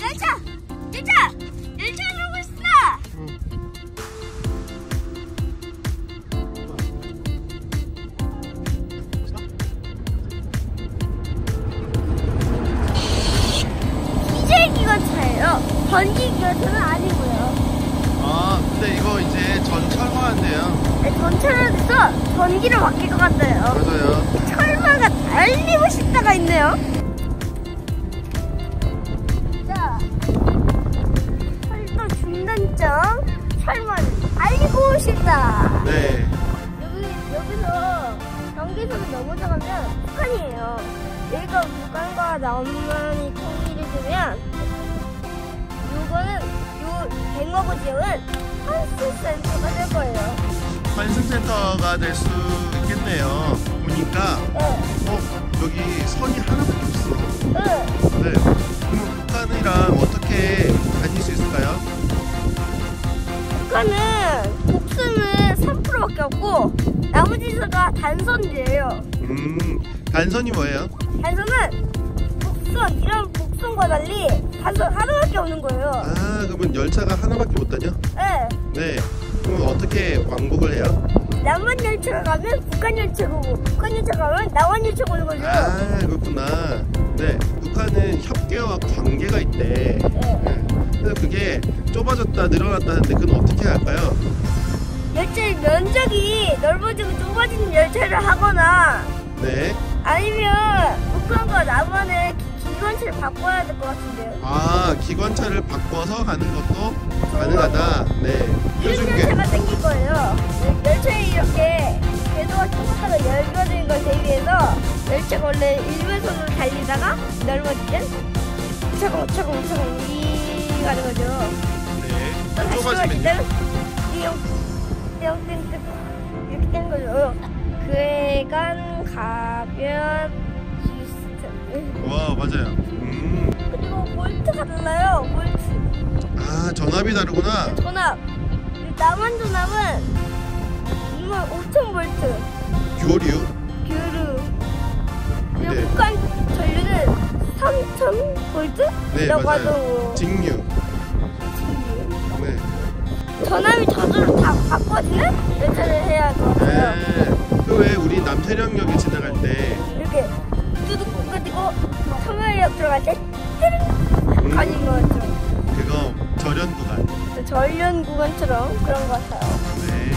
열차! 열차! 열차 타고 있어! 기체기관차예요. 번지기관차는 아니고요. 아, 근데 이거 이제 전철화한대요. 네, 전철화돼서 전기로 바뀔 것 같아요. 맞아요. 점. 철만 달리고 싶다. 네. 여기, 여기서 경계선을 넘어져가면 북한이에요. 여기가 북한과 남한이 통일이 되면 요거는 요 뱅어브 지역은 한수센터가 될 거예요. 환승센터가 될 수 있겠네요. 보니까 네. 어 여기 선이 하나밖에 없어. 네. 네. 그럼 북한이랑 어떻게 다닐 수 있을까요? 북한은 복숭은 3%밖에 없고 나머지가 단선이에요. 음 단선이 뭐예요? 단선은 복선 이런 복선과 달리 단선 하나밖에 없는 거예요. 아 그러면 열차가 하나밖에 못 다녀? 네. 네. 그럼 어떻게 왕복을 해요? 남한 열차가 가면 북한 열차가 오고 북한 열차가 가면 남한 열차가 오는 거죠. 아 그렇구나. 네. 북한은 협계와 관계가 있대. 네. 네. 그래서 그게 좁아졌다 늘어났다는데 그건 어떻게 할까요? 열차의 면적이 넓어지고 좁아지는 열차를 하거나 네. 아니면 북한과 남한의 기- 기관차를 바꿔야 될 것 같은데요. 아 기관차를 바꿔서 가는 것도 가능하다. 네. 게 열차가 생길 거예요. 열차에 이렇게 궤도가 좁았다가 넓어진 걸 대비해서 열차가 원래 일면선으로 달리다가 넓어지면 차공 이 가는 거죠. 네. 다시 띠용 띠용 띵띵 이렇게 된 거죠. 그간 가변 시스템 와 맞아요. 음. 그리고 볼트가 달라요. 볼트 아 전압이 다르구나. 전압 남한 전압은 2만 5천 볼트. 규르 그리 3천 볼트? 네 라고 맞아요. 하더라고요. 직류. 네. 전압이 저절로 다 바꿔지는 열차를 해야 할것 같아요. 네. 그왜 우리 남태령역에 지나갈 때 이렇게 뚜둑 끊기고 서면역 들어갈 때 띠링 가는 거죠. 그거 절연 구간. 전륜 구간처럼 그런 것 같아요. 네.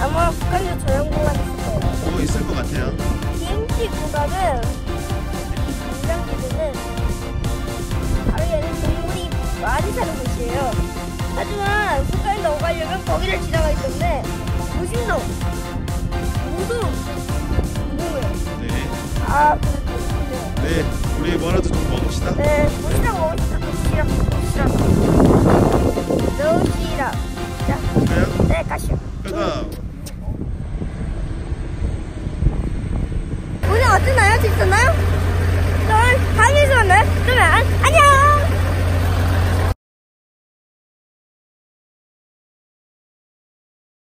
아마 북한도 전륜 구간이 있을 거예요. 그거 있을 것 같아요. DMT 구간은 가려면 거기를 지나가기 때문에 무신동 모두 무공해요. 네. 아, 그렇군요. 네. 우리 뭐라도 좀 먹읍시다. 네, 도시락 먹읍시다. 도시락, 도시락. 도시락. 자, 그래요? 네, 가시오. 그가 오늘 어땠나요? 재밌었나요? 그럼 다음에서 만나요. 그러면!